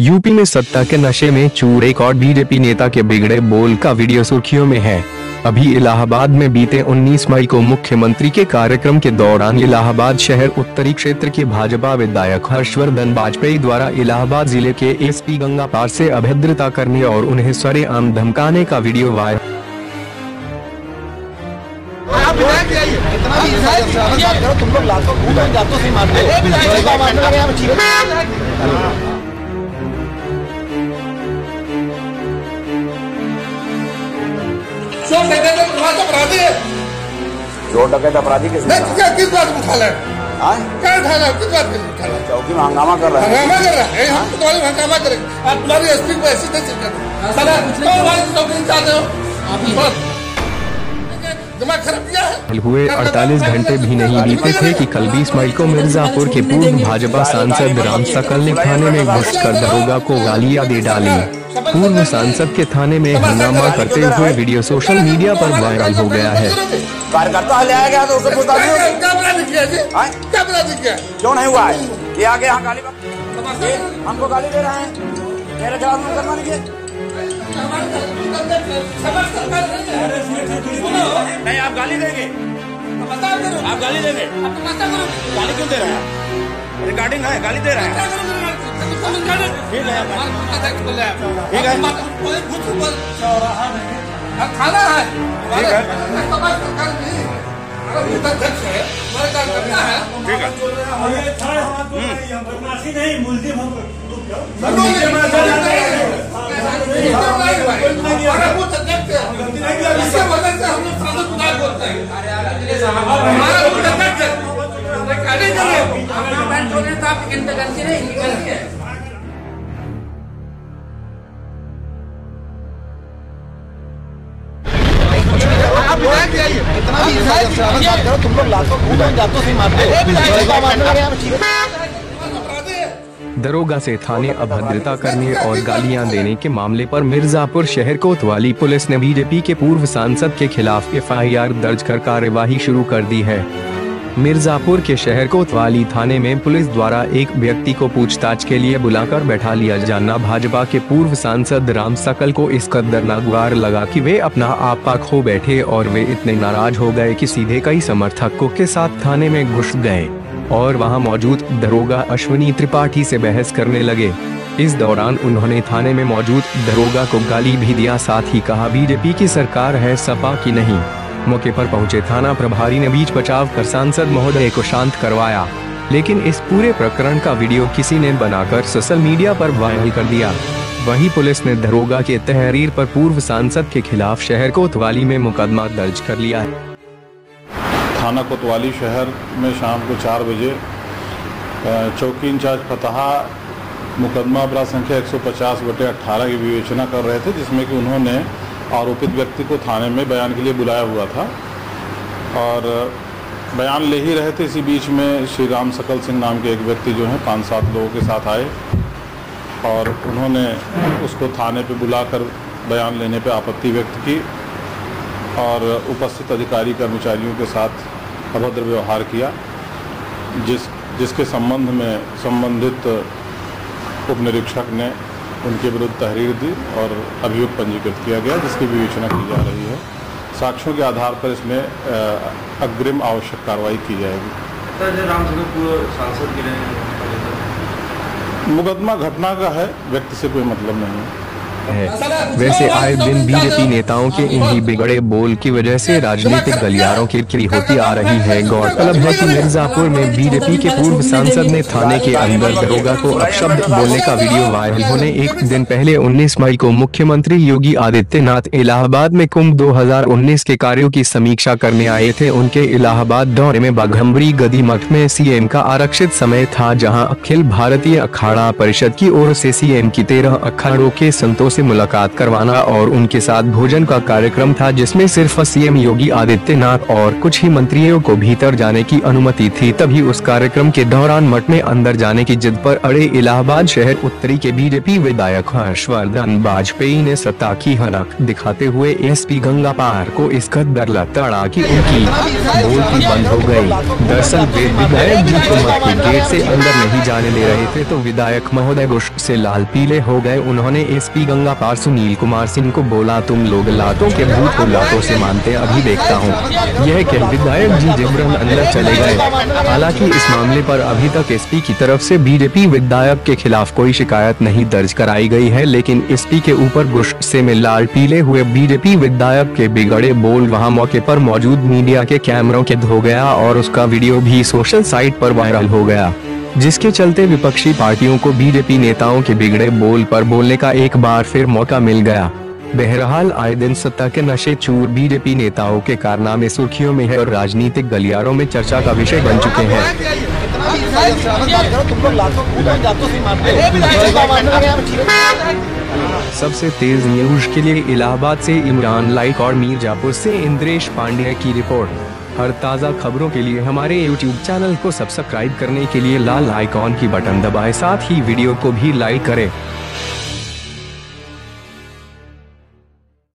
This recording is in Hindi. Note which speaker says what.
Speaker 1: यूपी में सत्ता के नशे में चूर एक और बीजेपी नेता के बिगड़े बोल का वीडियो सुर्खियों में है। अभी इलाहाबाद में बीते 19 मई को मुख्यमंत्री के कार्यक्रम के दौरान इलाहाबाद शहर उत्तरी क्षेत्र के भाजपा विधायक हर्षवर्धन वाजपेयी द्वारा इलाहाबाद ज़िले के एसपी गंगा पार से अभद्रता करने और उन्हें सरेआम धमकाने का वीडियो वायरल
Speaker 2: जातों से हो मारने लगे चीज़
Speaker 3: चोर डकैत तो अपराधी है।
Speaker 4: चोर डकैत अपराधी किस
Speaker 3: नहीं क्या किस बात को उठा ले
Speaker 4: हाँ?
Speaker 3: क्या उठा ले किस बात के उठा ले
Speaker 4: चौकी में हंगामा कर रहे हैं।
Speaker 3: हंगामा कर रहा है? हम तुम्हारी हंगामा करेंगे। आप तुम्हारी एसपी को ऐसी नहीं चेक साला तो वाली चौकी चाहते हो? आप दिमाग खराब किया है।
Speaker 1: हुए 48 घंटे भी नहीं बीते थे कि कल 20 मई को मिर्जापुर के पूर्व भाजपा सांसद राम सकल ने थाने में घुसकर दरोगा को गालियाँ दे डाली। पूर्व सांसद के थाने में हंगामा करते हुए वीडियो सोशल मीडिया पर वायरल हो गया है।
Speaker 4: कार्यकर्ता ले आया गया तो उसे
Speaker 3: क्या
Speaker 4: नहीं हाँ?
Speaker 3: क्या
Speaker 4: नहीं हुआ है? कि आगे यहाँ गाली हमको गाली दे रहे हैं। मेरे खिलाफ मुकदमा लिखिए। नहीं आप गाली देंगे। आप गाली देंगे। गाली क्यों दे रहे हैं? रिकॉर्डिंग है गाली दे रहे हैं। ठीक है ठीक है।
Speaker 3: खाना है।
Speaker 4: ठीक है।
Speaker 3: अध्यक्ष है हमारे कार्यकर्ता है
Speaker 4: ठीक है
Speaker 3: इसके
Speaker 1: दरोगा से थाने अभद्रता करने और गालियाँ देने के मामले पर मिर्जापुर शहर कोतवाली पुलिस ने बीजेपी के पूर्व सांसद के खिलाफ एफआईआर दर्ज कर कार्यवाही शुरू कर दी है। मिर्जापुर के शहर कोतवाली थाने में पुलिस द्वारा एक व्यक्ति को पूछताछ के लिए बुलाकर बैठा लिया जाना भाजपा के पूर्व सांसद राम सकल को इस कदर नागवार लगा कि वे अपना आपा खो बैठे और वे इतने नाराज़ हो गए कि सीधे कई समर्थकों के साथ थाने में घुस गए और वहाँ मौजूद दरोगा अश्विनी त्रिपाठी से बहस करने लगे। इस दौरान उन्होंने थाने में मौजूद दरोगा को गाली भी दिया, साथ ही कहा, बीजेपी की सरकार है, सपा की नहीं। मौके पर पहुँचे थाना प्रभारी ने बीच बचाव कर सांसद महोदय को शांत करवाया, लेकिन इस पूरे प्रकरण का वीडियो किसी ने बनाकर सोशल मीडिया पर वायरल कर दिया। वहीं पुलिस ने दरोगा के तहरीर पर पूर्व सांसद के खिलाफ शहर कोतवाली में मुकदमा दर्ज कर लिया है।
Speaker 5: थाना कोतवाली शहर में शाम को चार बजे चौकी इंचार्ज फतहा मुकदमा अपराध संख्या 150 बटे अट्ठारह की विवेचना कर रहे थे, जिसमें कि उन्होंने आरोपित व्यक्ति को थाने में बयान के लिए बुलाया हुआ था। और बयान ले ही रहे थे, इसी बीच में श्री राम सकल सिंह नाम के एक व्यक्ति जो हैं, पाँच सात लोगों के साथ आए और उन्होंने उसको थाने पे बुलाकर बयान लेने पे आपत्ति व्यक्त की और उपस्थित अधिकारी कर्मचारियों के साथ अभद्र व्यवहार किया, जिस, जिसके संबंध में संबंधित उप निरीक्षक ने उनके विरुद्ध तहरीर दी और अभियोग पंजीकृत किया गया, जिसकी विवेचना की जा रही है। साक्ष्यों के आधार पर इसमें अग्रिम आवश्यक कार्रवाई की जाएगी। मुकदमा घटना का है, व्यक्ति से कोई मतलब नहीं है।
Speaker 1: है। वैसे आए दिन बीजेपी नेताओं के इन्हीं बिगड़े बोल की वजह से राजनीतिक गलियारों की खिरी होती आ रही है। गौरतलब है कि मिर्जापुर में बीजेपी के पूर्व सांसद ने थाने के अंदर दरोगा को अपशब्द बोलने का वीडियो वायरल होने एक दिन पहले 19 मई को मुख्यमंत्री योगी आदित्यनाथ इलाहाबाद में कुंभ 2019 के कार्यों की समीक्षा करने आए थे। उनके इलाहाबाद दौरे में बाघम्बरी गदी मठ में सीएम का आरक्षित समय था, जहाँ अखिल भारतीय अखाड़ा परिषद की ओर से सीएम की तेरह अखाड़ों के संतों से मुलाकात करवाना और उनके साथ भोजन का कार्यक्रम था, जिसमें सिर्फ़ सीएम योगी आदित्यनाथ और कुछ ही मंत्रियों को भीतर जाने की अनुमति थी। तभी उस कार्यक्रम के दौरान मठ में अंदर जाने की जिद पर अड़े इलाहाबाद शहर उत्तरी के बीजेपी विधायक हर्षवर्धन वाजपेयी ने सत्ता की हनक दिखाते हुए एसपी गंगा पार को इस कदर लताड़ा की उनकी बोलती बंद हो गई। दरअसल वे विधायक गेट से अंदर नहीं जाने दे रहे थे तो विधायक महोदय गुस्से लाल पीले हो गए। उन्होंने एसपी गंगा पार सुनील कुमार सिंह को बोला, तुम लोग लातों के भूत को लातों से मानते, अभी देखता हूँ। यह कह विधायक जी जिब्रन अंदर चले गए। हालाँकि इस मामले पर अभी तक एसपी की तरफ़ से बीजेपी विधायक के खिलाफ कोई शिकायत नहीं दर्ज कराई गई है, लेकिन एसपी के ऊपर गुस्से में लाल पीले हुए बीजेपी विधायक के बिगड़े बोल वहाँ मौके पर मौजूद मीडिया के कैमरों के धो गया और उसका वीडियो भी सोशल साइट पर वायरल हो गया। जिसके चलते विपक्षी पार्टियों को बीजेपी नेताओं के बिगड़े बोल पर बोलने का एक बार फिर मौका मिल गया। बहरहाल, आए दिन सत्ता के नशे चूर बीजेपी नेताओं के कारनामे सुर्खियों में है और राजनीतिक गलियारों में चर्चा का विषय बन चुके हैं। सबसे तेज न्यूज़ के लिए इलाहाबाद से इमरान लाइक और मीरजापुर से इंद्रेश पांडे की रिपोर्ट। हर ताज़ा खबरों के लिए हमारे YouTube चैनल को सब्सक्राइब करने के लिए लाल आइकॉन की बटन दबाएँ। साथ ही वीडियो को भी लाइक करें।